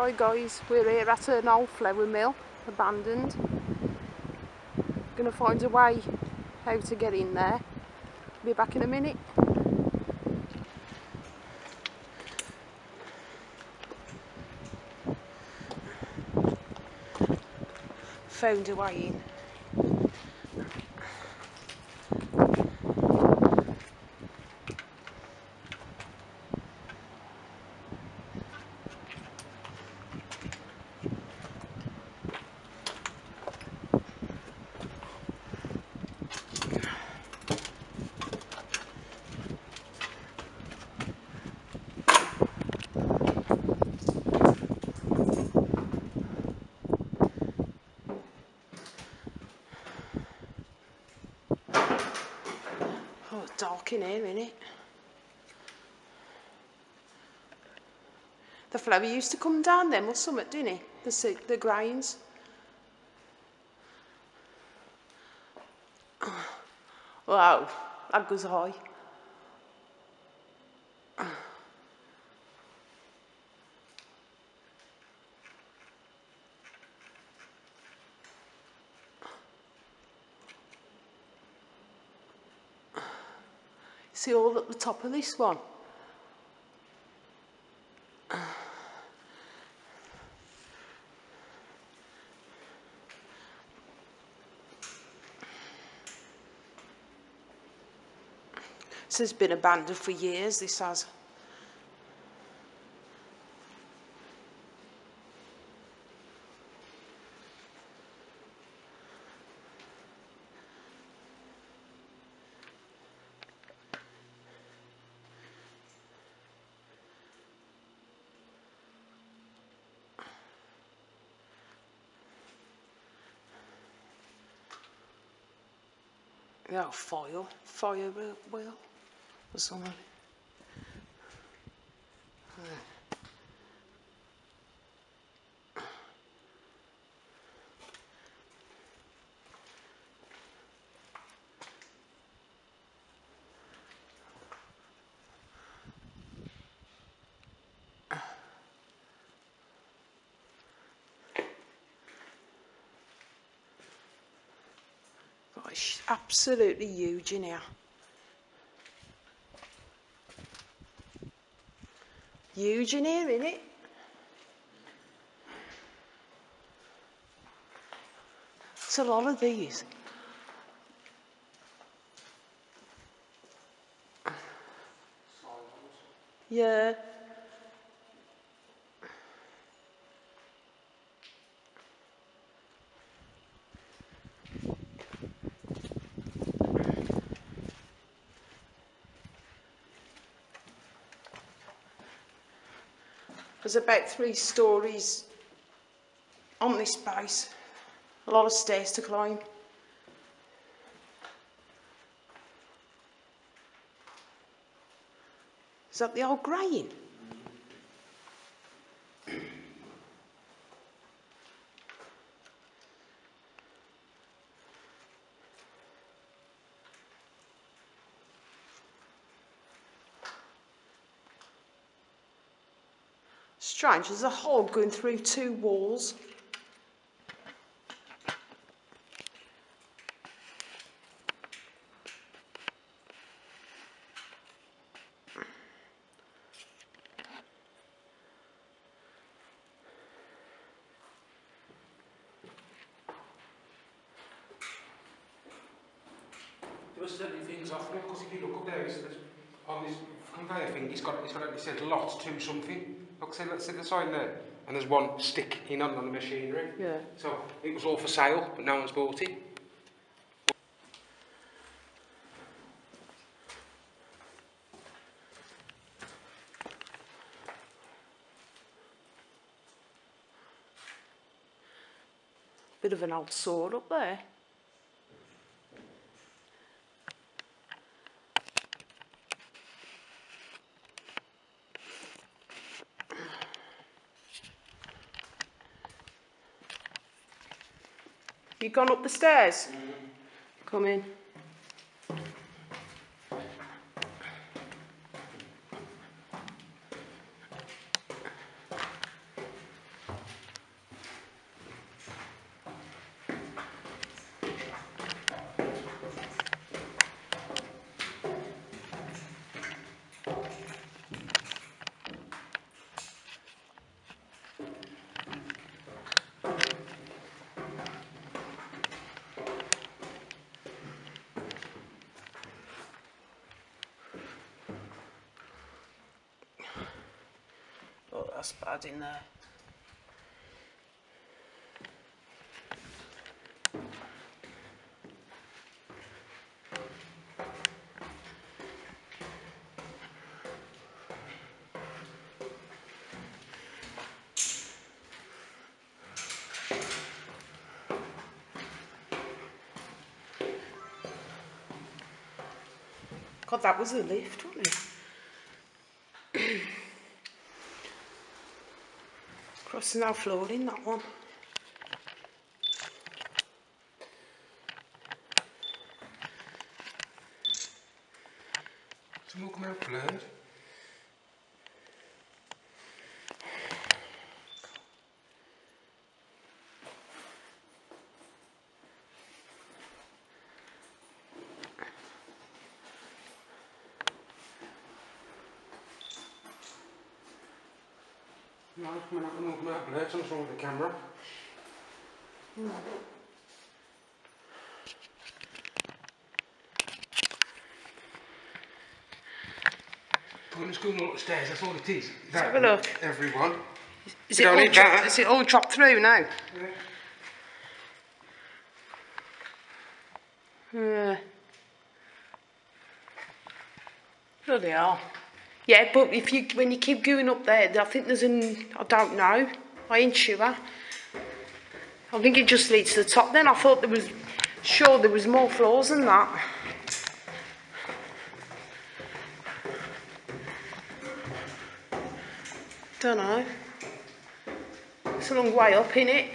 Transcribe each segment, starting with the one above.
Hi guys, we're here at an old flour mill, abandoned. Gonna find a way how to get in there. Be back in a minute. Found a way in. fucking him, innit? The flower used to come down them or something, didn't it? The, the grinds. Wow, that goes high. Top of this one? This has been abandoned for years, this has. Yeah, foil, fire wheel, or something. Gosh, absolutely huge in here. Huge in here, innit? It's a lot of these. Yeah. There's about three stories on this base. A lot of stairs to climb. Is that the old grain? Strange, there's a hole going through two walls. There were certain things off because if you look up there, it's on this conveyor thing, it's got, it's got, it says lot to something. Look, see, let's see the sign there. And there's one stick in on, on the machinery. Yeah. So it was all for sale, but no one's bought it. Bit of an old sword up there. You gone up the stairs? Come in. That's bad in there. God, that was a lift, wasn't it? Crossing our flooring, that one. Some will come out blurred. No, coming out, come out, come out blurred. Something's wrong with the camera. The school all upstairs, that's all it is. That, have a look. Everyone. Is it, all need that. is it all dropped through now? Yeah. Yeah. Bloody hell. Yeah, but if you when you keep going up there, I think there's an I don't know. I ain't sure. I think it just leads to the top. Then I thought there was sure there was more floors than that. Don't know. It's a long way up in it.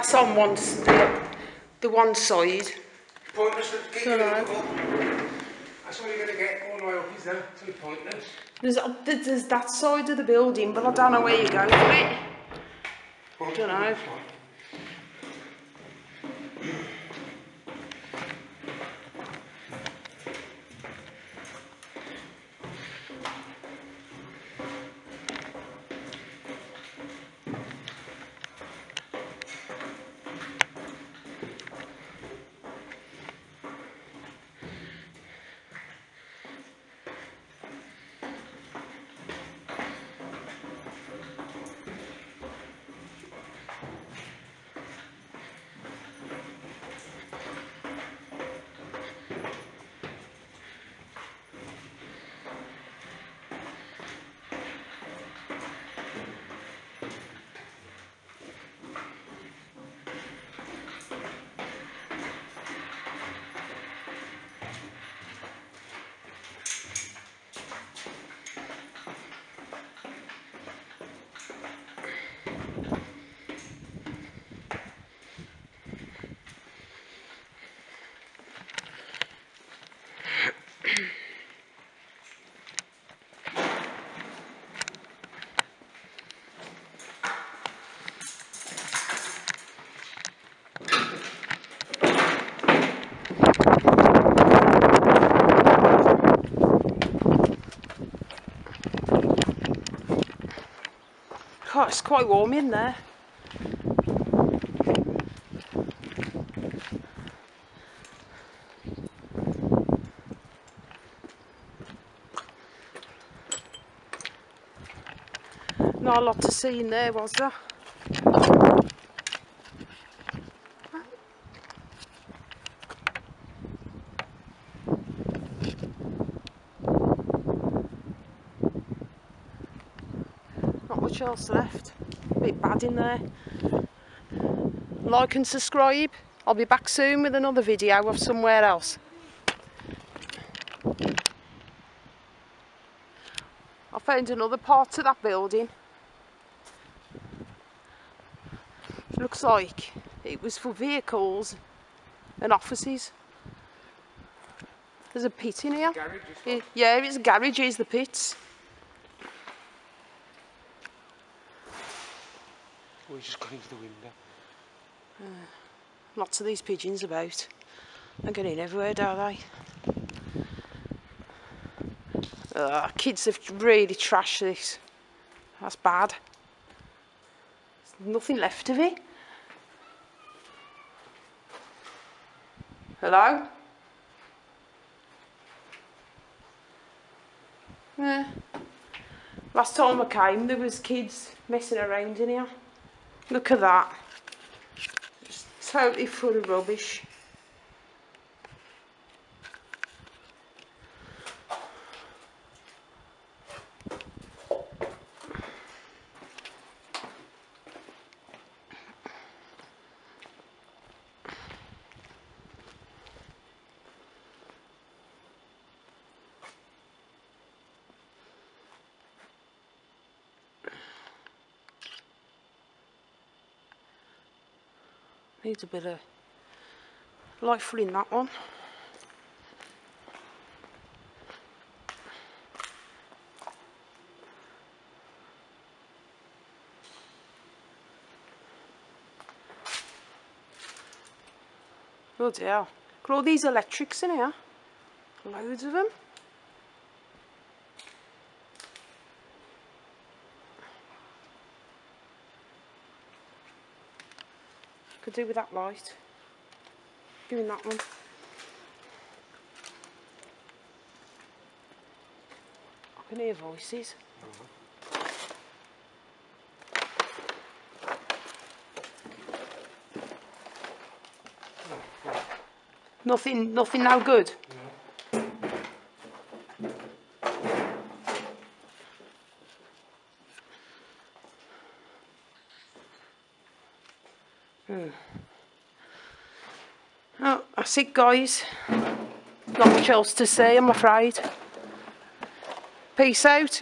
That's on one the, the one side. Pointless keep Don't know. up. That's all you're going to get all the way up, is? It's really pointless. There's, uh, there's there's that side of the building, but I don't know where you go for it. Pointless Dunno. on It's quite warm in there. Not a lot to see in there, was there? Much else left. bit bad in there. Like and subscribe. I'll be back soon with another video of somewhere else. I found another part of that building. Looks like it was for vehicles and offices. There's a pit in here. Garage is Yeah, it's a garage, here's the pits. He's just gone into the window. Uh, lots of these pigeons about. They get in everywhere, don't they? Ugh, kids have really trashed this. That's bad. There's nothing left of it. Hello? Yeah. Last time I came, there was kids messing around in here. Look at that. It's totally full of rubbish. Needs a bit of life in that one. Bloody hell. Look at all these electrics in here. Loads of them. Could do with that light. Me that one. I can hear voices. Nothing, nothing now good. Oh, that's it guys. Not much else to say, I'm afraid. Peace out.